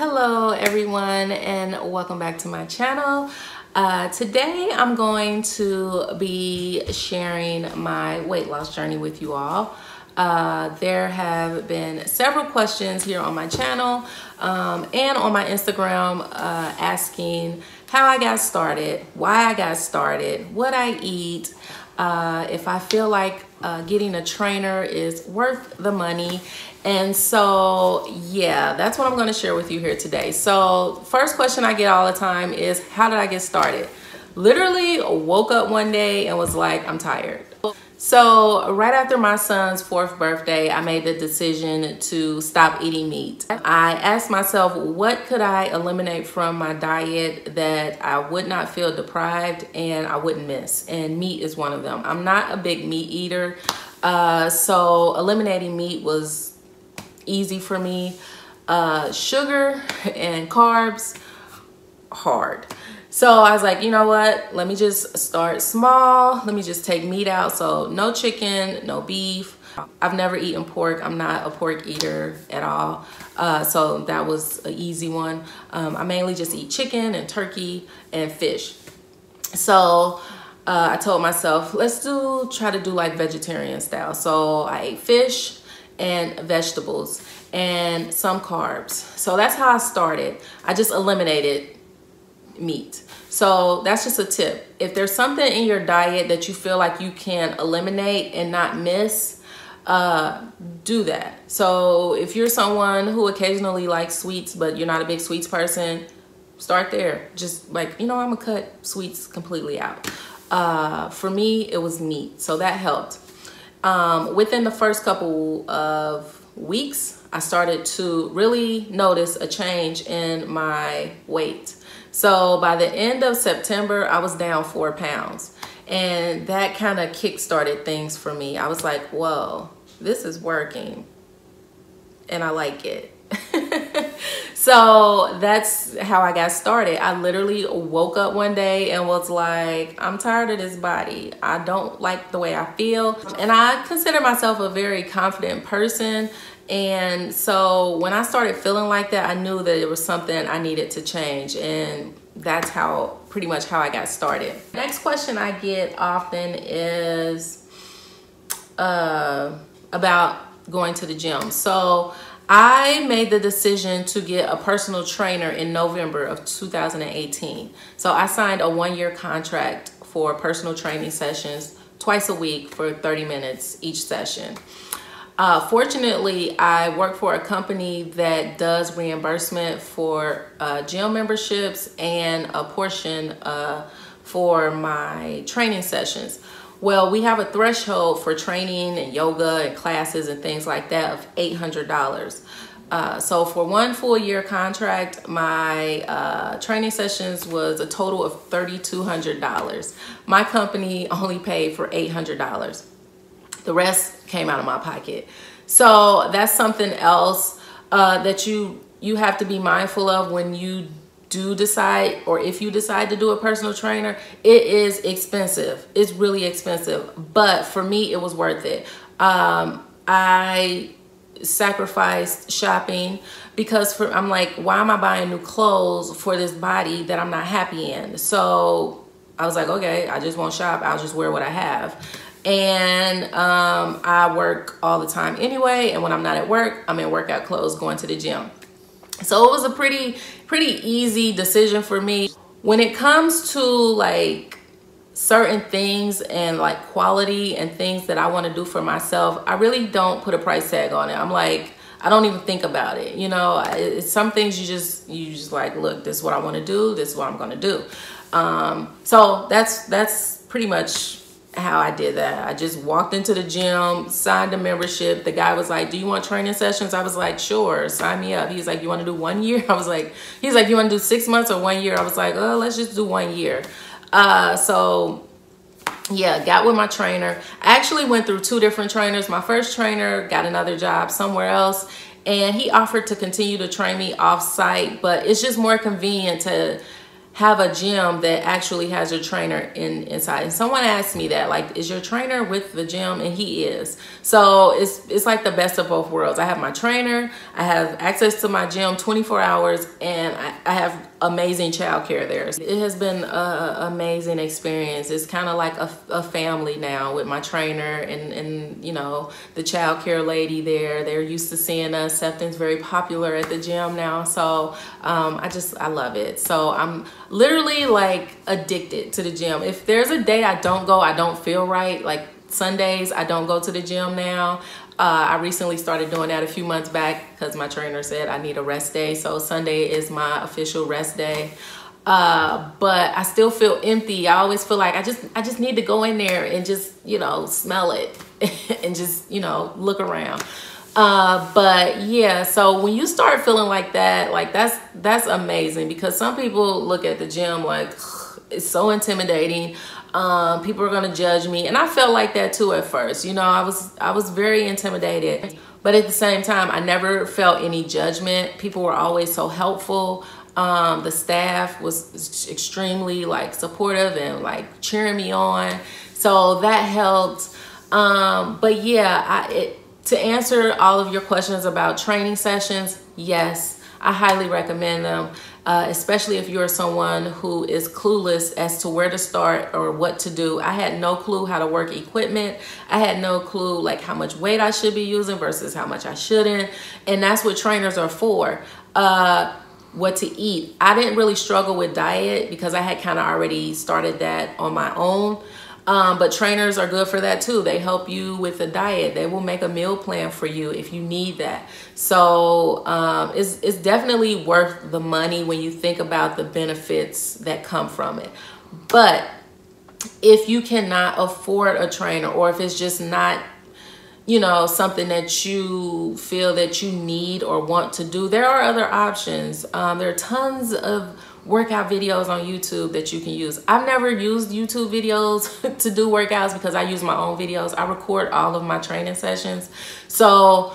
hello everyone and welcome back to my channel uh, today I'm going to be sharing my weight loss journey with you all uh, there have been several questions here on my channel um, and on my Instagram uh, asking how I got started, why I got started, what I eat, uh, if I feel like uh, getting a trainer is worth the money. And so, yeah, that's what I'm gonna share with you here today. So first question I get all the time is, how did I get started? Literally woke up one day and was like, I'm tired. So right after my son's fourth birthday, I made the decision to stop eating meat. I asked myself, what could I eliminate from my diet that I would not feel deprived and I wouldn't miss? And meat is one of them. I'm not a big meat eater. Uh, so eliminating meat was easy for me. Uh, sugar and carbs, hard. So I was like, you know what? Let me just start small. Let me just take meat out. So no chicken, no beef. I've never eaten pork. I'm not a pork eater at all. Uh, so that was an easy one. Um, I mainly just eat chicken and turkey and fish. So uh, I told myself, let's do, try to do like vegetarian style. So I ate fish and vegetables and some carbs. So that's how I started. I just eliminated meat. So that's just a tip. If there's something in your diet that you feel like you can eliminate and not miss, uh, do that. So if you're someone who occasionally likes sweets, but you're not a big sweets person, start there. Just like, you know, I'm gonna cut sweets completely out. Uh, for me, it was meat, so that helped. Um, within the first couple of weeks, I started to really notice a change in my weight. So by the end of September, I was down four pounds. And that kind of kick-started things for me. I was like, whoa, this is working. And I like it. so that's how I got started. I literally woke up one day and was like, I'm tired of this body. I don't like the way I feel. And I consider myself a very confident person. And so when I started feeling like that, I knew that it was something I needed to change. And that's how pretty much how I got started. Next question I get often is uh, about going to the gym. So I made the decision to get a personal trainer in November of 2018. So I signed a one year contract for personal training sessions twice a week for 30 minutes each session. Uh, fortunately, I work for a company that does reimbursement for uh, gym memberships and a portion uh, for my training sessions. Well, we have a threshold for training and yoga and classes and things like that of $800. Uh, so for one full year contract, my uh, training sessions was a total of $3,200. My company only paid for $800. The rest came out of my pocket. So that's something else uh, that you you have to be mindful of when you do decide or if you decide to do a personal trainer it is expensive. It's really expensive. But for me it was worth it. Um, i sacrificed shopping because for i'm like why am i buying new clothes for this body that i'm not happy in? So i was like okay i just won't shop. I'll just wear what i have. And um, I work all the time anyway. And when I'm not at work, I'm in workout clothes going to the gym. So it was a pretty, pretty easy decision for me. When it comes to like certain things and like quality and things that I want to do for myself, I really don't put a price tag on it. I'm like, I don't even think about it. You know, it's some things you just, you just like, look, this is what I want to do. This is what I'm going to do. Um, so that's, that's pretty much how I did that. I just walked into the gym, signed a membership. The guy was like, do you want training sessions? I was like, sure, sign me up. He's like, you want to do one year? I was like, he's like, you want to do six months or one year? I was like, oh, let's just do one year. Uh, so yeah, got with my trainer. I actually went through two different trainers. My first trainer got another job somewhere else and he offered to continue to train me off site, but it's just more convenient to have a gym that actually has your trainer in inside. And someone asked me that, like, is your trainer with the gym? And he is. So it's it's like the best of both worlds. I have my trainer, I have access to my gym 24 hours, and I, I have amazing childcare there. It has been an amazing experience. It's kind of like a, a, family now with my trainer and, and you know, the childcare lady there. They're used to seeing us. Sefton's very popular at the gym now. So um, I just, I love it. So I'm literally like addicted to the gym. If there's a day I don't go, I don't feel right, like Sundays, I don't go to the gym now. Uh, I recently started doing that a few months back because my trainer said I need a rest day. So Sunday is my official rest day. Uh, but I still feel empty. I always feel like I just I just need to go in there and just you know smell it and just you know look around. Uh, but yeah, so when you start feeling like that, like that's that's amazing because some people look at the gym like it's so intimidating um, people are gonna judge me. And i felt like that too at first. You know i was i was very intimidated. But at the same time i never felt any judgment. People were always so helpful. Um, the staff was extremely like supportive and like cheering me on. So that helped. Um, but yeah I, it, to answer all of your questions about training sessions yes i highly recommend them uh, especially if you're someone who is clueless as to where to start or what to do. I had no clue how to work equipment. I had no clue like how much weight I should be using versus how much I shouldn't. And that's what trainers are for. Uh, what to eat. I didn't really struggle with diet because I had kind of already started that on my own. Um, but trainers are good for that too. They help you with the diet. They will make a meal plan for you if you need that. So um, it's, it's definitely worth the money when you think about the benefits that come from it. But if you cannot afford a trainer or if it's just not you know something that you feel that you need or want to do there are other options um, there are tons of workout videos on YouTube that you can use. I've never used YouTube videos to do workouts because I use my own videos. I record all of my training sessions. So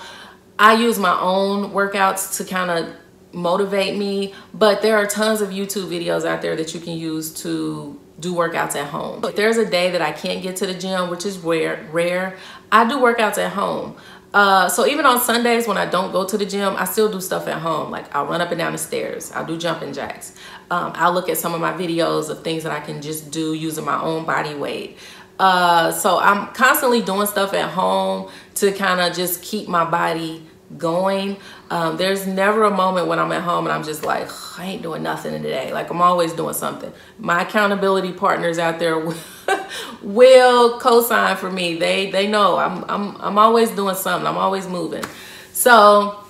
I use my own workouts to kind of motivate me, but there are tons of YouTube videos out there that you can use to do workouts at home. If there's a day that I can't get to the gym, which is rare, rare, I do workouts at home. Uh, so even on Sundays when I don't go to the gym, I still do stuff at home. Like I'll run up and down the stairs. I'll do jumping jacks. Um, I'll look at some of my videos of things that I can just do using my own body weight. Uh, so I'm constantly doing stuff at home to kind of just keep my body going. Um, there's never a moment when I'm at home and I'm just like, I ain't doing nothing today. Like I'm always doing something. My accountability partners out there will co-sign for me. They they know I'm I'm I'm always doing something. I'm always moving. So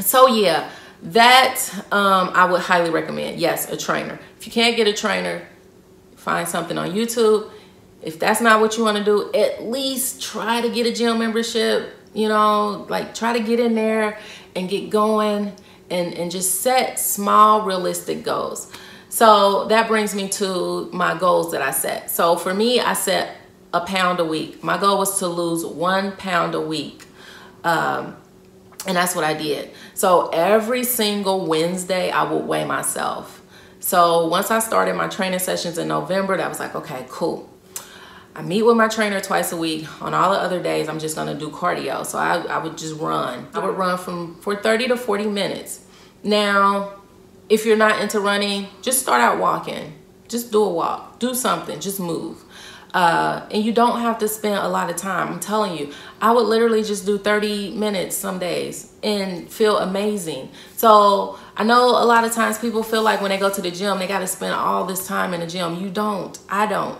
so yeah, that um, I would highly recommend. Yes, a trainer. If you can't get a trainer, find something on YouTube. If that's not what you want to do, at least try to get a gym membership. You know, like try to get in there and get going and, and just set small realistic goals. So that brings me to my goals that I set. So for me, I set a pound a week. My goal was to lose one pound a week. Um, and that's what I did. So every single Wednesday, I would weigh myself. So once I started my training sessions in November, that was like, okay, cool. I meet with my trainer twice a week. On all the other days, I'm just gonna do cardio. So I, I would just run. I would run from for 30 to 40 minutes. Now, if you're not into running, just start out walking. Just do a walk, do something, just move. Uh, and you don't have to spend a lot of time. I'm telling you, I would literally just do 30 minutes some days and feel amazing. So I know a lot of times people feel like when they go to the gym, they got to spend all this time in the gym. You don't. I don't.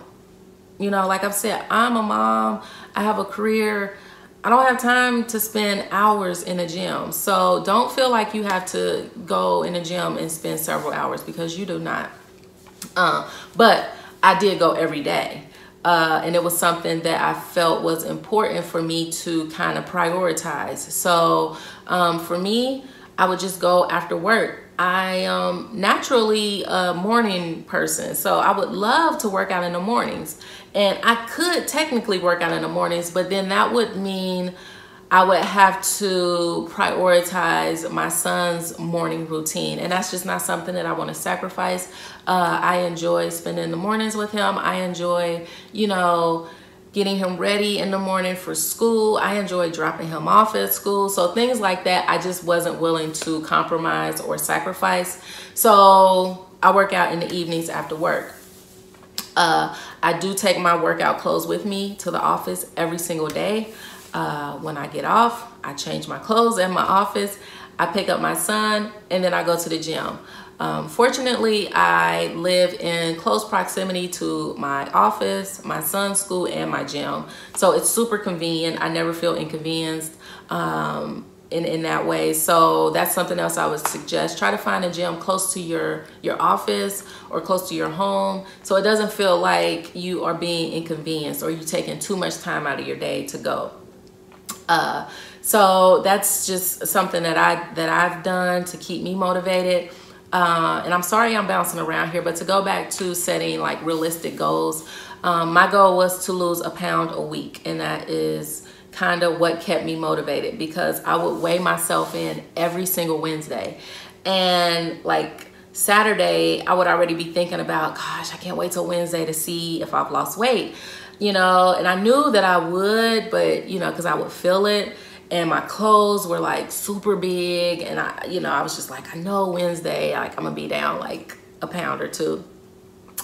You know, like I've said, I'm a mom. I have a career. I don't have time to spend hours in a gym. So don't feel like you have to go in a gym and spend several hours because you do not. Uh, but I did go every day. Uh, and it was something that I felt was important for me to kind of prioritize. So um, for me, I would just go after work. I am naturally a morning person, so I would love to work out in the mornings. And I could technically work out in the mornings, but then that would mean I would have to prioritize my son's morning routine. And that's just not something that I want to sacrifice. Uh, I enjoy spending the mornings with him. I enjoy, you know, getting him ready in the morning for school. I enjoy dropping him off at school. So things like that, I just wasn't willing to compromise or sacrifice. So I work out in the evenings after work. Uh, I do take my workout clothes with me to the office every single day. Uh, when I get off, I change my clothes in my office. I pick up my son and then I go to the gym. Um, fortunately, I live in close proximity to my office, my son's school, and my gym. So it's super convenient. I never feel inconvenienced um, in, in that way. So that's something else I would suggest. Try to find a gym close to your, your office or close to your home so it doesn't feel like you are being inconvenienced or you're taking too much time out of your day to go. Uh, so that's just something that I that I've done to keep me motivated. Uh, and I'm sorry I'm bouncing around here, but to go back to setting like realistic goals, um, my goal was to lose a pound a week, and that is kind of what kept me motivated because I would weigh myself in every single Wednesday, and like Saturday, I would already be thinking about, gosh, I can't wait till Wednesday to see if I've lost weight you know, and I knew that I would, but you know, because I would feel it. And my clothes were like super big, and I, you know, I was just like, I know Wednesday, like I'm gonna be down like a pound or two.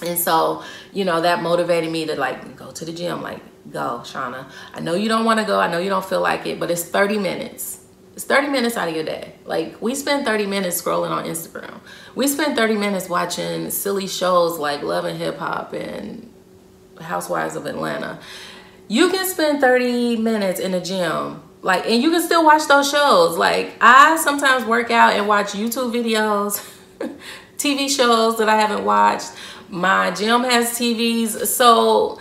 And so, you know, that motivated me to like go to the gym, like go, Shanna. I know you don't want to go, I know you don't feel like it, but it's 30 minutes. It's 30 minutes out of your day. Like we spend 30 minutes scrolling on Instagram. We spend 30 minutes watching silly shows like Love and Hip Hop and Housewives of Atlanta. You can spend 30 minutes in the gym like and you can still watch those shows. Like i sometimes work out and watch youtube videos tv shows that i haven't watched. My gym has tvs so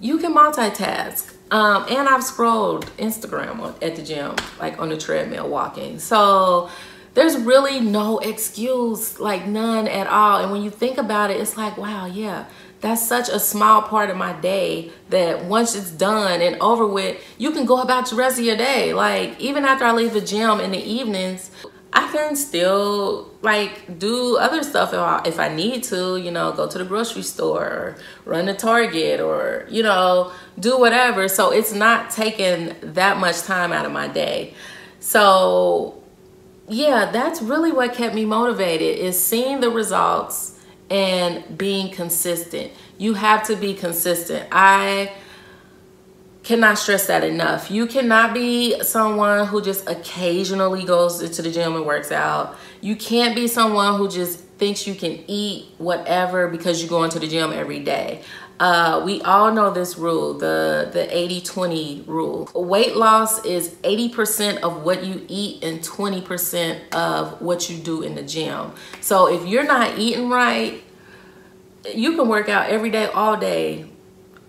you can multitask. Um, and i've scrolled instagram at the gym like on the treadmill walking. So there's really no excuse like none at all. And when you think about it it's like wow yeah that's such a small part of my day that once it's done and over with, you can go about the rest of your day. Like even after I leave the gym in the evenings, I can still like do other stuff if I, if I need to, you know, go to the grocery store or run to Target or, you know, do whatever. So it's not taking that much time out of my day. So yeah, that's really what kept me motivated is seeing the results and being consistent. You have to be consistent. I cannot stress that enough. You cannot be someone who just occasionally goes into the gym and works out. You can't be someone who just thinks you can eat whatever because you go into the gym every day. Uh, we all know this rule, the, the 80-20 rule. Weight loss is 80% of what you eat and 20% of what you do in the gym. So if you're not eating right, you can work out every day, all day,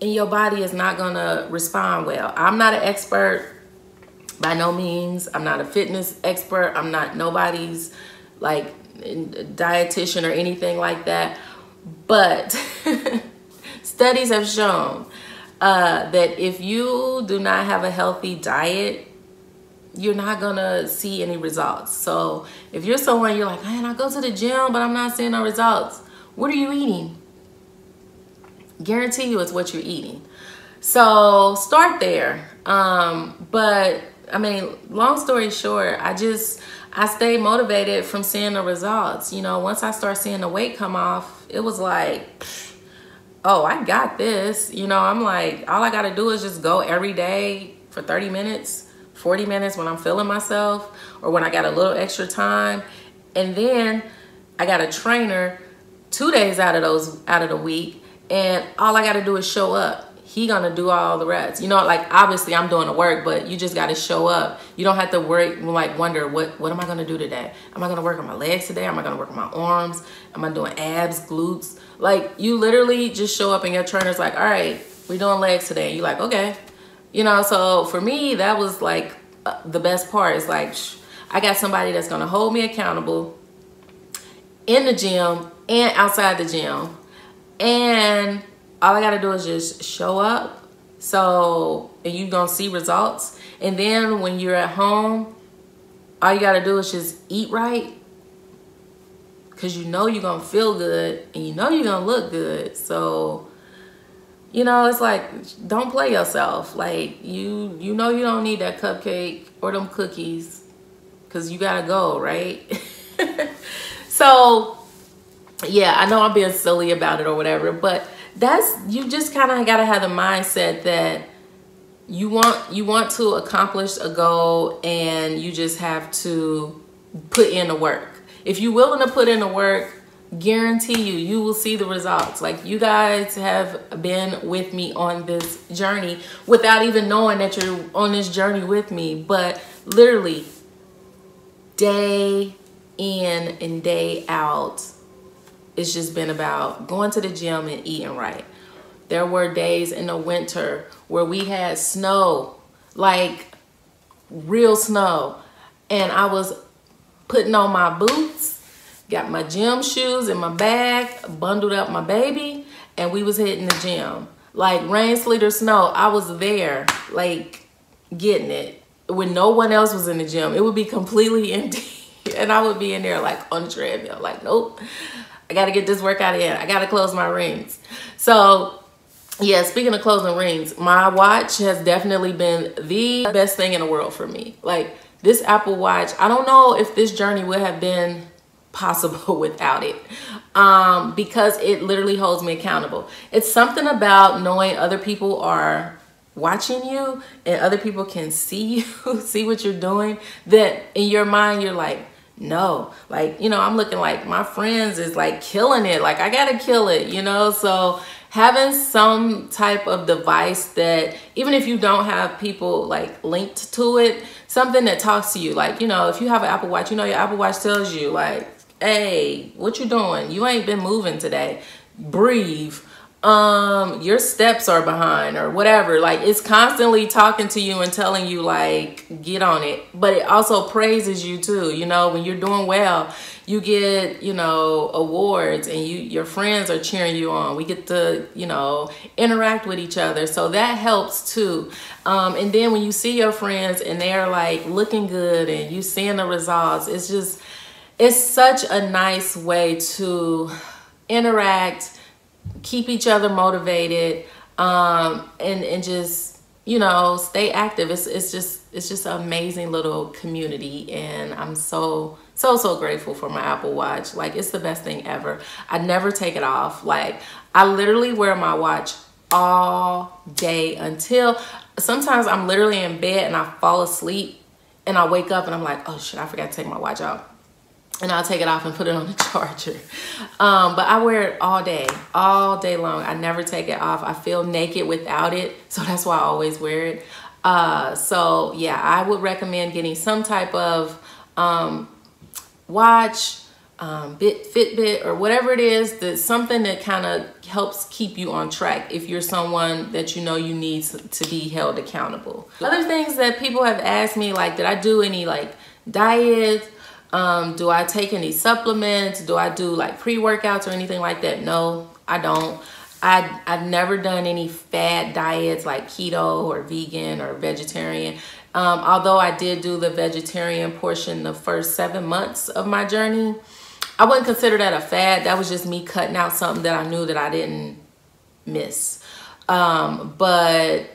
and your body is not gonna respond well. I'm not an expert by no means. I'm not a fitness expert. I'm not nobody's like dietitian or anything like that. But studies have shown uh, that if you do not have a healthy diet, you're not gonna see any results. So if you're someone you're like, man, I go to the gym, but I'm not seeing no results. What are you eating? Guarantee you it's what you're eating. So start there. Um, but I mean, long story short, I just I stayed motivated from seeing the results. You know, once I start seeing the weight come off, it was like, oh, I got this. You know, I'm like, all I got to do is just go every day for 30 minutes, 40 minutes when I'm feeling myself or when I got a little extra time. And then I got a trainer two days out of those out of the week and all I got to do is show up he gonna do all the rest. You know, like obviously I'm doing the work, but you just gotta show up. You don't have to worry, like wonder what what am I gonna do today? Am I gonna work on my legs today? Am I gonna work on my arms? Am I doing abs, glutes? Like you literally just show up and your trainer's like, all right, we're doing legs today. And you're like, okay. You know, so for me, that was like uh, the best part. Is like, I got somebody that's gonna hold me accountable in the gym and outside the gym. And all I gotta do is just show up, So, and you gonna see results. And then when you're at home, all you gotta do is just eat right. Cause you know you're gonna feel good and you know you're gonna look good. So, you know, it's like, don't play yourself. Like you, you know you don't need that cupcake or them cookies cause you gotta go, right? so, yeah, I know I'm being silly about it or whatever, but that's you just kind of got to have the mindset that you want you want to accomplish a goal and you just have to put in the work. If you're willing to put in the work, guarantee you you will see the results. Like you guys have been with me on this journey without even knowing that you're on this journey with me, but literally day in and day out it's just been about going to the gym and eating right. There were days in the winter where we had snow, like real snow. And I was putting on my boots, got my gym shoes in my bag, bundled up my baby, and we was hitting the gym. Like rain, sleet, or snow, I was there, like getting it. When no one else was in the gym, it would be completely empty. and I would be in there like on the treadmill, like, nope. I got to get this workout in. I got to close my rings. So yeah, speaking of closing rings, my watch has definitely been the best thing in the world for me. Like this Apple Watch, I don't know if this journey would have been possible without it um, because it literally holds me accountable. It's something about knowing other people are watching you and other people can see you, see what you're doing, that in your mind you're like, no like you know i'm looking like my friends is like killing it. Like i gotta kill it you know? So having some type of device that even if you don't have people like linked to it something that talks to you. Like you know if you have an apple watch you know your apple watch tells you like hey what you doing? You ain't been moving today. Breathe um your steps are behind or whatever. Like it's constantly talking to you and telling you like get on it. But it also praises you too. You know when you're doing well you get you know awards and you your friends are cheering you on. We get to you know interact with each other. So that helps too. Um and then when you see your friends and they're like looking good and you seeing the results it's just it's such a nice way to interact keep each other motivated um, and and just you know stay active. It's, it's just it's just an amazing little community and i'm so so so grateful for my apple watch. Like it's the best thing ever. I never take it off. Like i literally wear my watch all day until sometimes i'm literally in bed and i fall asleep and i wake up and i'm like oh shit i forgot to take my watch off and I'll take it off and put it on the charger. Um, but I wear it all day, all day long. I never take it off. I feel naked without it, so that's why I always wear it. Uh, so yeah, I would recommend getting some type of um, watch, um, Bit Fitbit, or whatever it is. That's something that kind of helps keep you on track if you're someone that you know you need to be held accountable. Other things that people have asked me, like, did I do any like diets? Um, do I take any supplements? Do I do like pre-workouts or anything like that? No, I don't. I, I've never done any fad diets like keto or vegan or vegetarian. Um, although I did do the vegetarian portion the first seven months of my journey, I wouldn't consider that a fad. That was just me cutting out something that I knew that I didn't miss. Um, but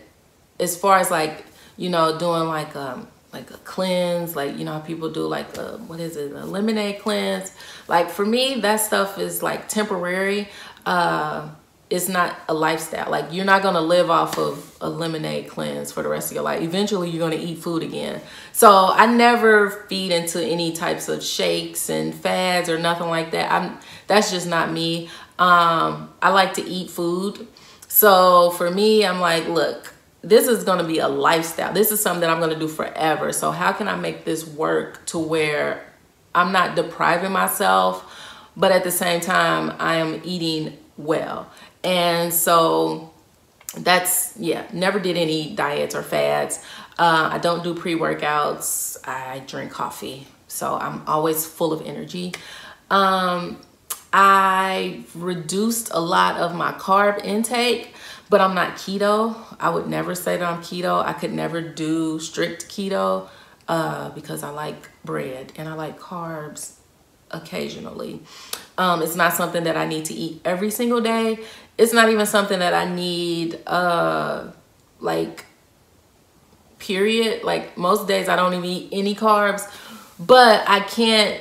as far as like, you know, doing like um, like a cleanse, like you know how people do like a, what is it, a lemonade cleanse. Like for me, that stuff is like temporary. Uh, it's not a lifestyle. Like you're not gonna live off of a lemonade cleanse for the rest of your life. Eventually you're gonna eat food again. So I never feed into any types of shakes and fads or nothing like that. I'm that's just not me. Um, I like to eat food. So for me, I'm like, look, this is going to be a lifestyle. This is something that I'm going to do forever. So how can I make this work to where I'm not depriving myself, but at the same time, I am eating well. And so that's, yeah, never did any diets or fads. Uh, I don't do pre-workouts. I drink coffee. So I'm always full of energy. Um, I reduced a lot of my carb intake but I'm not keto. I would never say that I'm keto. I could never do strict keto uh, because I like bread and I like carbs occasionally. Um, it's not something that I need to eat every single day. It's not even something that I need, uh, like, period. Like, most days I don't even eat any carbs, but I can't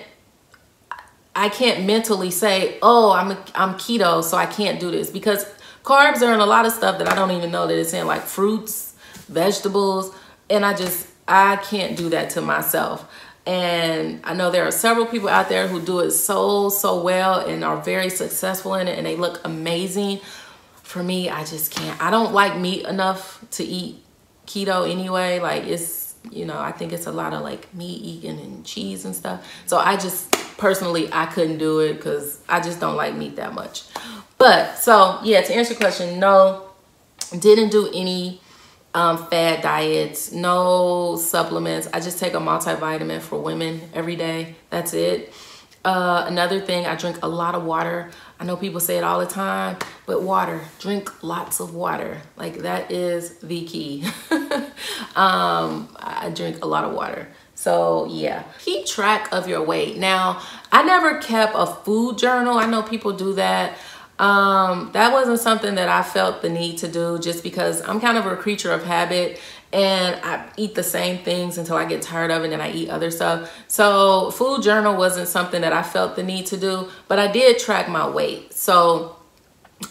I can't mentally say, oh, I'm, a, I'm keto, so I can't do this because carbs are in a lot of stuff that I don't even know that it's in like fruits, vegetables. And I just, I can't do that to myself. And I know there are several people out there who do it so, so well and are very successful in it and they look amazing. For me, I just can't. I don't like meat enough to eat keto anyway. Like it's, you know, I think it's a lot of like meat eating and cheese and stuff. So I just, personally, I couldn't do it because I just don't like meat that much. But so yeah, to answer your question, no, didn't do any um, fad diets, no supplements. I just take a multivitamin for women every day. That's it. Uh, another thing, I drink a lot of water. I know people say it all the time, but water, drink lots of water. Like that is the key. um, I drink a lot of water. So yeah, keep track of your weight. Now, I never kept a food journal. I know people do that um that wasn't something that i felt the need to do just because i'm kind of a creature of habit and i eat the same things until i get tired of it and i eat other stuff. So food journal wasn't something that i felt the need to do but i did track my weight. So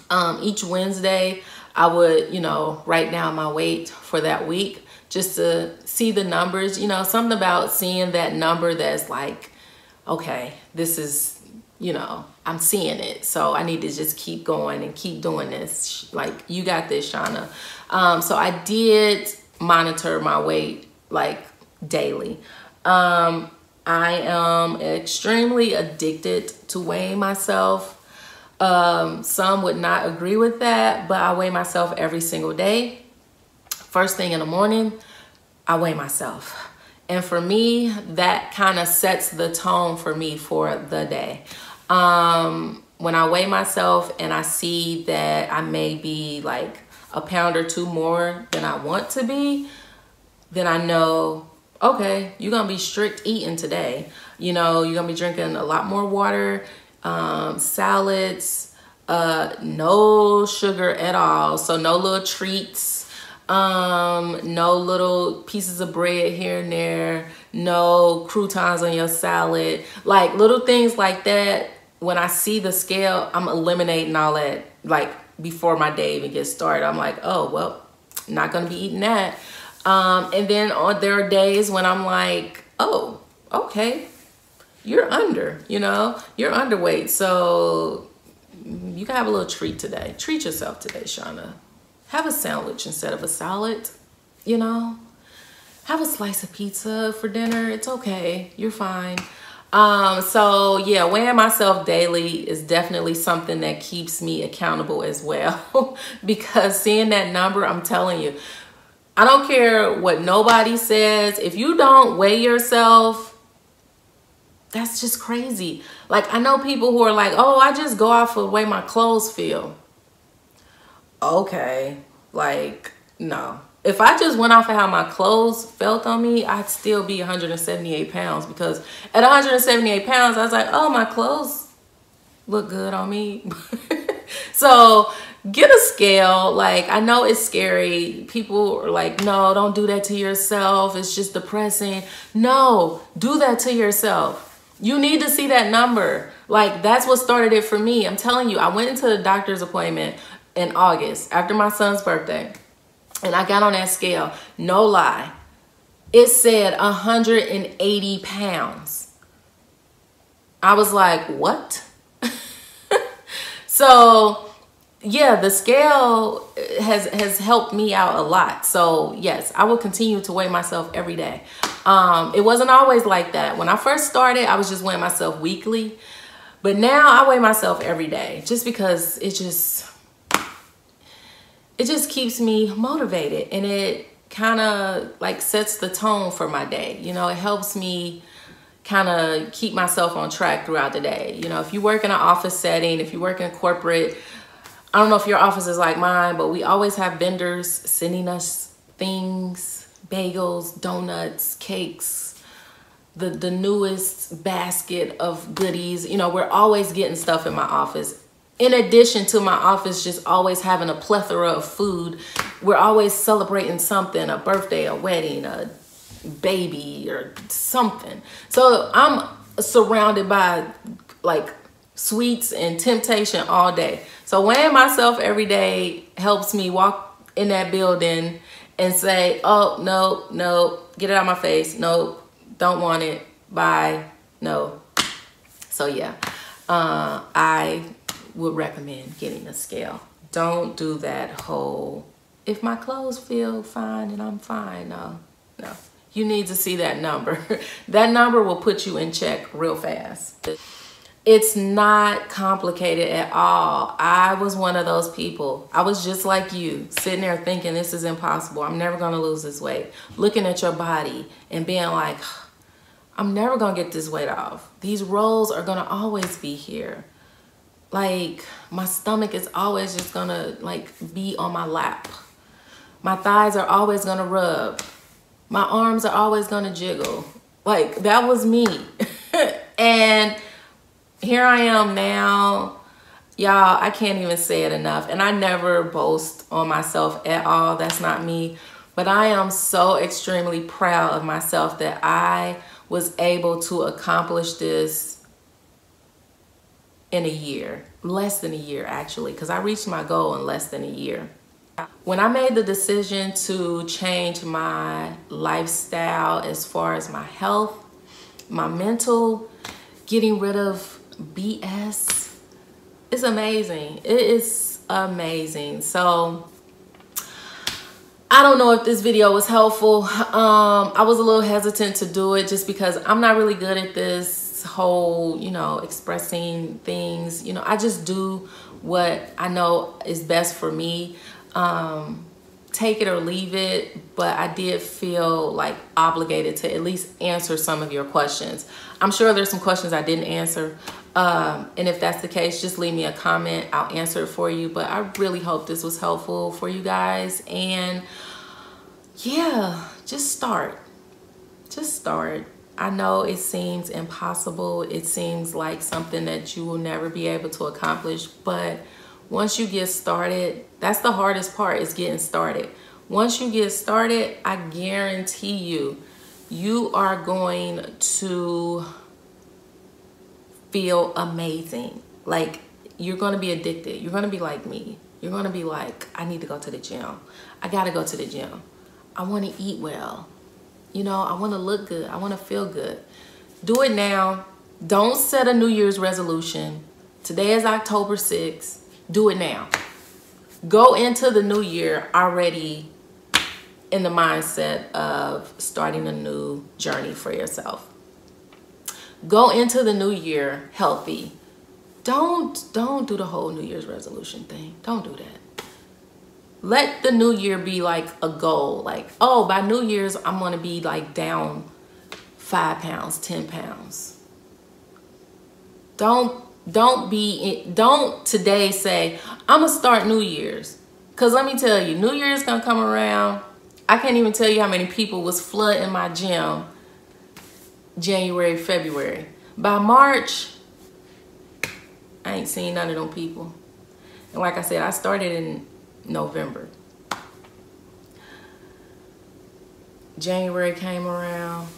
um each wednesday i would you know write down my weight for that week just to see the numbers. You know something about seeing that number that's like okay this is you know, I'm seeing it. So I need to just keep going and keep doing this. Like, you got this, Shanna. Um, so I did monitor my weight like daily. Um, I am extremely addicted to weighing myself. Um, some would not agree with that, but I weigh myself every single day. First thing in the morning, I weigh myself. And for me, that kind of sets the tone for me for the day. Um, when I weigh myself and I see that I may be like a pound or two more than I want to be, then I know, okay, you're gonna be strict eating today. You know, you're gonna be drinking a lot more water, um, salads, uh, no sugar at all. So no little treats, um, no little pieces of bread here and there, no croutons on your salad, like little things like that. When I see the scale, I'm eliminating all that like before my day even gets started. I'm like, oh, well, not gonna be eating that. Um, and then on, there are days when I'm like, oh, okay, you're under, you know, you're underweight. So you can have a little treat today. Treat yourself today, Shanna. Have a sandwich instead of a salad, you know. Have a slice of pizza for dinner. It's okay. You're fine. Um, so yeah, weighing myself daily is definitely something that keeps me accountable as well. because seeing that number, I'm telling you, I don't care what nobody says. If you don't weigh yourself, that's just crazy. Like I know people who are like, oh, I just go off of the way my clothes feel okay, like, no. If I just went off of how my clothes felt on me, I'd still be 178 pounds because at 178 pounds, I was like, oh, my clothes look good on me. so get a scale. Like, I know it's scary. People are like, no, don't do that to yourself. It's just depressing. No, do that to yourself. You need to see that number. Like, that's what started it for me. I'm telling you, I went into the doctor's appointment in August after my son's birthday. And I got on that scale, no lie. It said 180 pounds. I was like, what? so yeah, the scale has has helped me out a lot. So yes, I will continue to weigh myself every day. Um, it wasn't always like that. When I first started, I was just weighing myself weekly. But now I weigh myself every day just because it just it just keeps me motivated and it kind of like sets the tone for my day. You know, it helps me kind of keep myself on track throughout the day. You know, if you work in an office setting, if you work in corporate, I don't know if your office is like mine, but we always have vendors sending us things, bagels, donuts, cakes, the, the newest basket of goodies. You know, we're always getting stuff in my office. In addition to my office just always having a plethora of food, we're always celebrating something, a birthday, a wedding, a baby or something. So I'm surrounded by like sweets and temptation all day. So weighing myself every day helps me walk in that building and say, oh, no, no, get it out of my face. No, don't want it. Bye. No. So yeah, uh, I would recommend getting a scale. Don't do that whole, if my clothes feel fine and I'm fine. No, no. You need to see that number. that number will put you in check real fast. It's not complicated at all. I was one of those people. I was just like you, sitting there thinking this is impossible. I'm never gonna lose this weight. Looking at your body and being like, I'm never gonna get this weight off. These rolls are gonna always be here. Like my stomach is always just gonna like be on my lap. My thighs are always gonna rub. My arms are always gonna jiggle. Like that was me. and here I am now. Y'all, I can't even say it enough. And I never boast on myself at all. That's not me. But I am so extremely proud of myself that I was able to accomplish this in a year. Less than a year, actually, because I reached my goal in less than a year. When I made the decision to change my lifestyle as far as my health, my mental, getting rid of BS. It's amazing. It is amazing. So I don't know if this video was helpful. Um, I was a little hesitant to do it just because I'm not really good at this whole, you know, expressing things. You know, I just do what I know is best for me. Um, take it or leave it, but I did feel like obligated to at least answer some of your questions. I'm sure there's some questions I didn't answer, um, and if that's the case, just leave me a comment. I'll answer it for you. But I really hope this was helpful for you guys. And yeah, just start. Just start. I know it seems impossible. It seems like something that you will never be able to accomplish. But once you get started, that's the hardest part is getting started. Once you get started, I guarantee you, you are going to feel amazing. Like you're going to be addicted. You're going to be like me. You're going to be like, I need to go to the gym. I got to go to the gym. I want to eat well. You know, I want to look good. I want to feel good. Do it now. Don't set a New Year's resolution. Today is October 6th. Do it now. Go into the new year already in the mindset of starting a new journey for yourself go into the new year healthy. Don't don't do the whole New Year's resolution thing. Don't do that. Let the new year be like a goal. Like, oh, by New Year's, I'm gonna be like down five pounds, 10 pounds. Don't don't be don't today say, I'm gonna start New Year's. Cause let me tell you, New Year's gonna come around. I can't even tell you how many people was flooding my gym January, February. By March, I ain't seen none of them people. And like I said, I started in November. January came around,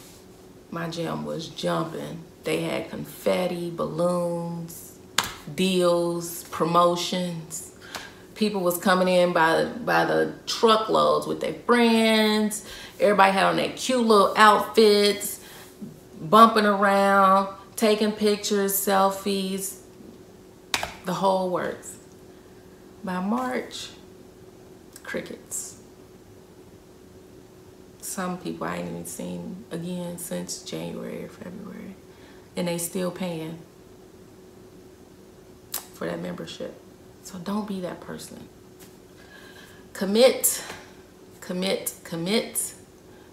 my gym was jumping. They had confetti, balloons, deals, promotions. People was coming in by, by the truckloads with their friends. Everybody had on their cute little outfits bumping around, taking pictures, selfies, the whole works. By March, crickets. Some people I ain't even seen again since January or February. And they still paying for that membership. So don't be that person. Commit, commit, commit.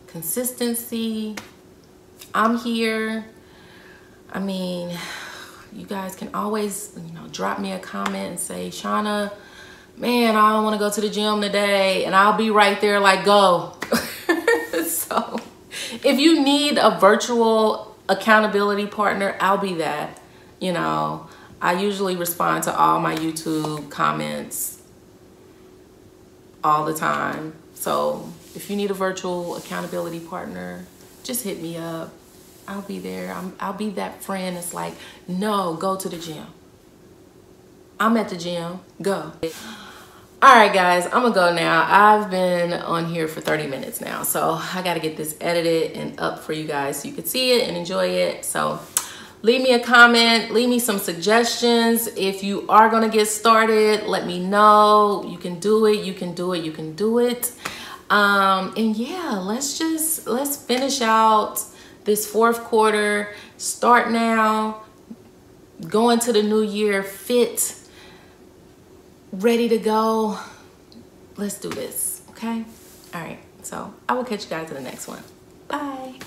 Consistency, I'm here. I mean, you guys can always, you know, drop me a comment and say, Shanna, man, I don't want to go to the gym today. And I'll be right there like, go. so if you need a virtual accountability partner, I'll be that. You know, I usually respond to all my YouTube comments all the time. So if you need a virtual accountability partner, just hit me up. I'll be there. I'm, I'll be that friend that's like, no, go to the gym. I'm at the gym, go. All right, guys, I'm gonna go now. I've been on here for 30 minutes now, so I gotta get this edited and up for you guys so you can see it and enjoy it. So leave me a comment, leave me some suggestions. If you are gonna get started, let me know. You can do it, you can do it, you can do it. Um, and yeah, let's just, let's finish out this fourth quarter, start now, go into the new year fit, ready to go. Let's do this, okay? All right, so I will catch you guys in the next one. Bye.